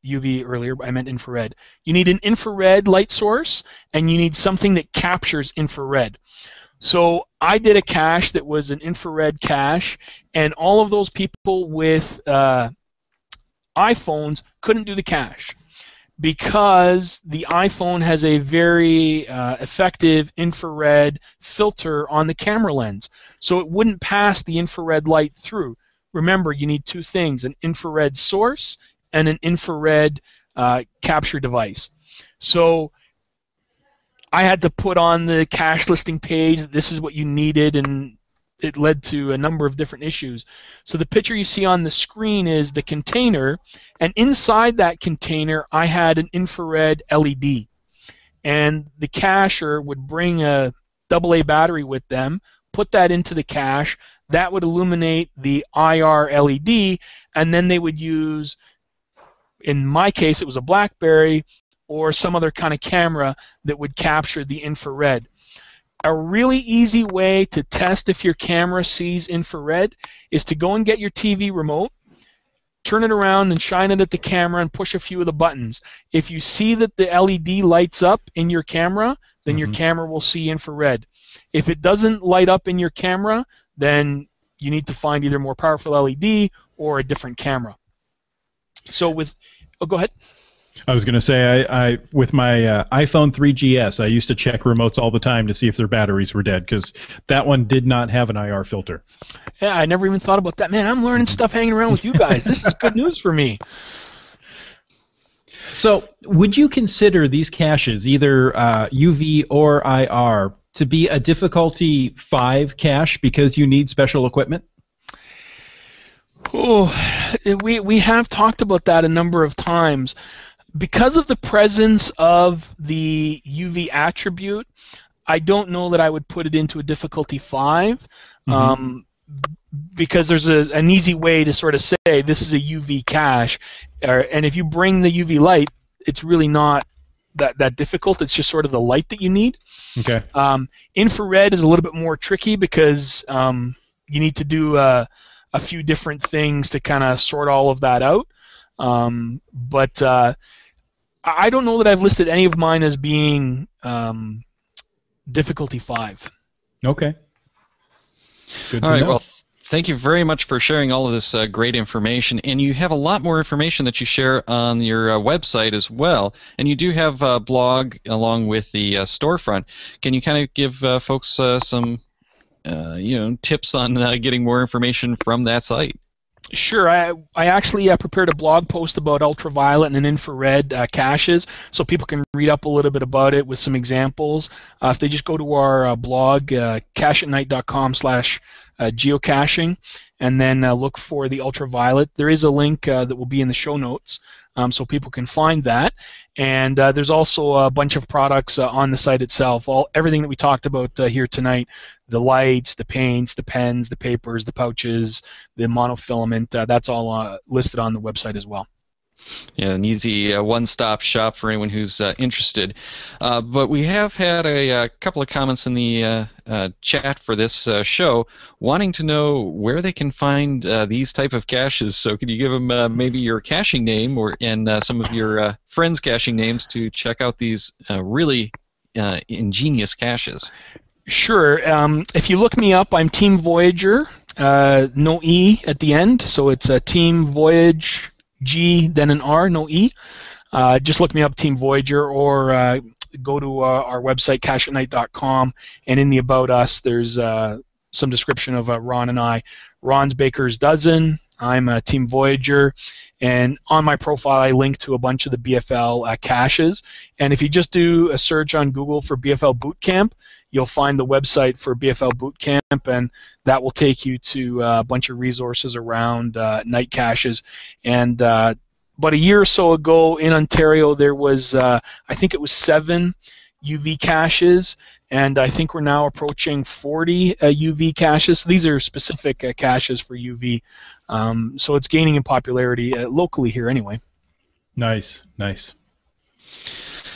UV earlier, but I meant infrared. You need an infrared light source and you need something that captures infrared. So I did a cache that was an infrared cache, and all of those people with uh, iPhones couldn't do the cache because the iPhone has a very uh, effective infrared filter on the camera lens. So it wouldn't pass the infrared light through. Remember, you need two things an infrared source and an infrared uh, capture device. So I had to put on the cache listing page that this is what you needed, and it led to a number of different issues. So the picture you see on the screen is the container, and inside that container, I had an infrared LED. And the cacher would bring a AA battery with them, put that into the cache, that would illuminate the IR LED, and then they would use, in my case, it was a Blackberry or some other kind of camera that would capture the infrared a really easy way to test if your camera sees infrared is to go and get your TV remote, turn it around and shine it at the camera and push a few of the buttons. If you see that the LED lights up in your camera, then mm-hmm. your camera will see infrared. If it doesn't light up in your camera, then you need to find either more powerful LED or a different camera. So with, oh, go ahead. I was going to say, I, I with my uh, iPhone 3GS, I used to check remotes all the time to see if their batteries were dead because that one did not have an IR filter. Yeah, I never even thought about that. Man, I'm learning stuff hanging around with you guys. this is good news for me. So, would you consider these caches, either uh, UV or IR, to be a difficulty five cache because you need special equipment? Oh, we we have talked about that a number of times because of the presence of the UV attribute, I don't know that I would put it into a difficulty 5 mm-hmm. um, because there's a, an easy way to sort of say this is a UV cache, or, and if you bring the UV light, it's really not that, that difficult. It's just sort of the light that you need. Okay. Um, infrared is a little bit more tricky because um, you need to do a, a few different things to kind of sort all of that out. Um, but uh, I don't know that I've listed any of mine as being um, difficulty five. Okay. Good all right. Know. Well, thank you very much for sharing all of this uh, great information. And you have a lot more information that you share on your uh, website as well. And you do have a blog along with the uh, storefront. Can you kind of give uh, folks uh, some, uh, you know, tips on getting more information from that site? Sure. I, I actually uh, prepared a blog post about ultraviolet and infrared uh, caches so people can read up a little bit about it with some examples. Uh, if they just go to our uh, blog, uh, cacheatnight.com slash uh, geocaching, and then look for the ultraviolet, there is a link that will be in the show notes um, so people can find that. And uh, there's also a bunch of products uh, on the site itself. All everything that we talked about uh, here tonight: the lights, the paints, the pens, the papers, the pouches, the monofilament. Uh, that's all uh, listed on the website as well. Yeah, an easy uh, one-stop shop for anyone who's uh, interested. Uh, but we have had a, a, uh, couple of comments in the uh, uh, chat for this show, wanting to know where they can find these type of caches. So, could you give them maybe your caching name or and some of your friends' caching names to check out these really ingenious caches? Sure. Um, if you look me up, I'm Team Voyager. no E at the end, so it's a Team Voyage G, then an R, no E. Uh, just look me up, Team Voyager, or uh, go to uh, our website, cacheatnight.com, and in the About Us, there's uh, some description of uh, Ron and I. Ron's Baker's Dozen. I'm a Team Voyager. And on my profile, I link to a bunch of the BFL uh, caches. And if you just do a search on Google for BFL Bootcamp, you'll find the website for BFL Bootcamp, and that will take you to uh, a bunch of resources around uh, night caches. And uh, about a year or so ago in Ontario, there was, uh, I think it was seven UV caches, and I think we're now approaching 40 uh, UV caches. These are specific uh, caches for UV, um, so it's gaining in popularity uh, locally here anyway. Nice, nice.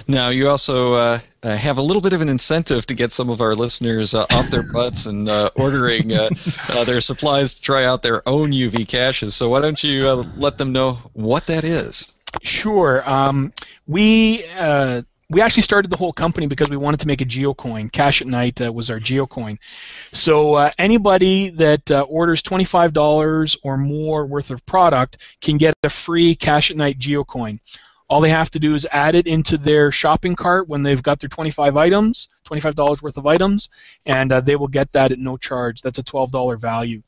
Now, you also uh, uh, have a little bit of an incentive to get some of our listeners uh, off their butts and uh, ordering uh, <laughs> uh, their supplies to try out their own UV caches. So, why don't you let them know what that is? Sure. Um, we we actually started the whole company because we wanted to make a geocoin. Cache at Night uh, was our geocoin. So uh, anybody that uh, orders $25 or more worth of product can get a free Cache at Night geocoin. All they have to do is add it into their shopping cart when they've got their 25 items, $25 worth of items, and uh, they will get that at no charge. That's a $12 value.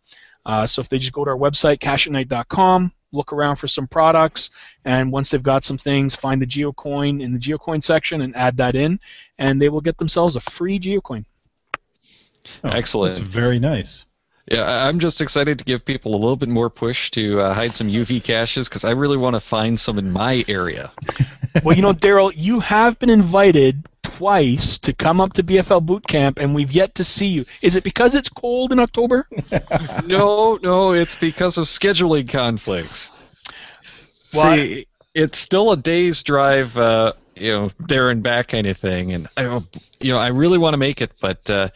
Uh, so if they just go to our website, cacheatnight.com, look around for some products, and once they've got some things, find the geocoin in the geocoin section and add that in, and they will get themselves a free geocoin. Oh, Excellent. That's very nice. Yeah, I'm just excited to give people a little bit more push to uh, hide some UV caches because I really want to find some in my area. well, you know, Darryl, you have been invited twice to come up to BFL boot camp, and we've yet to see you. Is it because it's cold in October? <laughs> no, no, it's because of scheduling conflicts. Well, see, it's still a day's drive, uh, you know, there and back kind of thing, and I, you know, I really want to make it, but. Uh,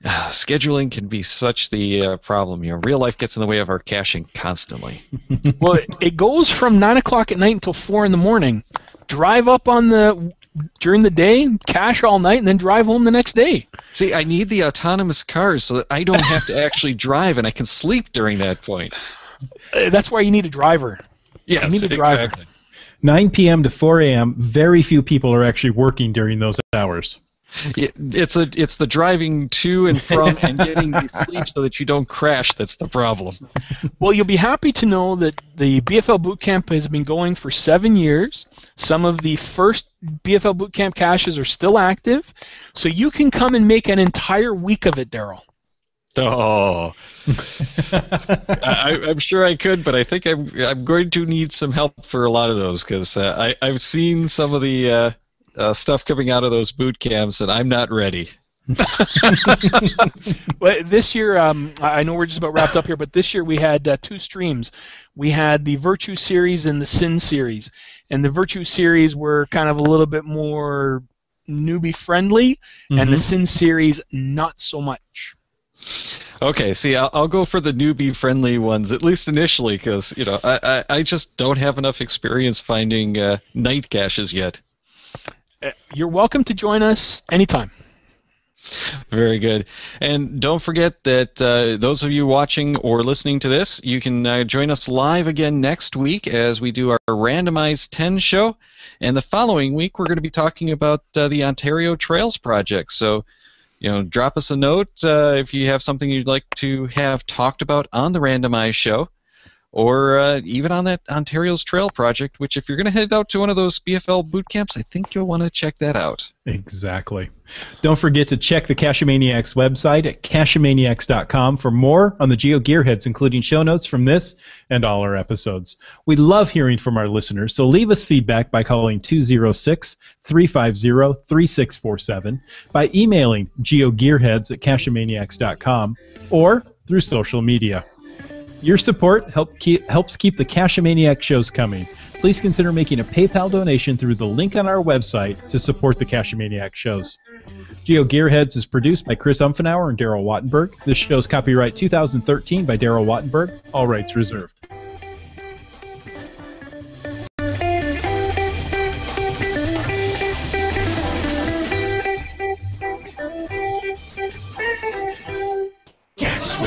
<sighs> scheduling can be such the uh, problem. You know, real life gets in the way of our caching constantly. <laughs> well, it, it goes from nine o'clock at night until four in the morning. Drive up on the during the day, cache all night, and then drive home the next day. See, I need the autonomous cars so that I don't have to actually drive and I can sleep during that point. Uh, that's why you need a driver. Yes, you need a driver. exactly. 9 p.m. to 4 a.m. Very few people are actually working during those hours. It, it's a it's the driving to and from and <laughs> getting the sleep so that you don't crash that's the problem. Well, you'll be happy to know that the BFL Bootcamp has been going for seven years. Some of the first BFL Bootcamp caches are still active, so you can come and make an entire week of it, Darryl. Oh, <laughs> I, am sure I could, but I think I'm I'm going to need some help for a lot of those because uh, I I've seen some of the. Uh, uh, stuff coming out of those boot camps, and I'm not ready. <laughs> well, this year, um, I know we're just about wrapped up here, but this year we had uh, two streams. We had the Virtue series and the Sin series, and the Virtue series were kind of a little bit more newbie friendly, mm-hmm. and the mm-hmm. Sin series not so much. Okay, see, I'll, I'll, go for the newbie friendly ones at least initially, because you know I, I, I, just don't have enough experience finding uh, night caches yet. Uh, you're welcome to join us anytime. Very good. And don't forget that uh, those of you watching or listening to this, you can uh, join us live again next week as we do our randomized 10 show. And the following week, we're going to be talking about uh, the Ontario Trails Project. So, you know, drop us a note uh, if you have something you'd like to have talked about on the randomized show or uh, even on that Ontario's Trail project, which if you're going to head out to one of those BFL boot camps, I think you'll want to check that out. Exactly. Don't forget to check the Cacheamaniacs website at cacheamaniacs.com for more on the Geo Gearheads, including show notes from this and all our episodes. We love hearing from our listeners, so leave us feedback by calling 206 350 3647, by emailing geogearheads at cacheamaniacs.com, or through social media. Your support help keep, helps keep the Cacheamaniac shows coming. Please consider making a PayPal donation through the link on our website to support the Cacheamaniac shows. Geo Gearheads is produced by Chris Umfenauer and Darryl Wattenberg. This show's copyright 2013 by Darryl Wattenberg. All rights reserved. Cash,